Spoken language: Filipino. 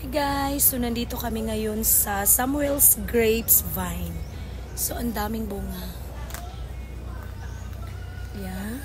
Hi guys, so nandito kami ngayon sa Samuel's Grapes Vine. So ang daming bunga. Yeah.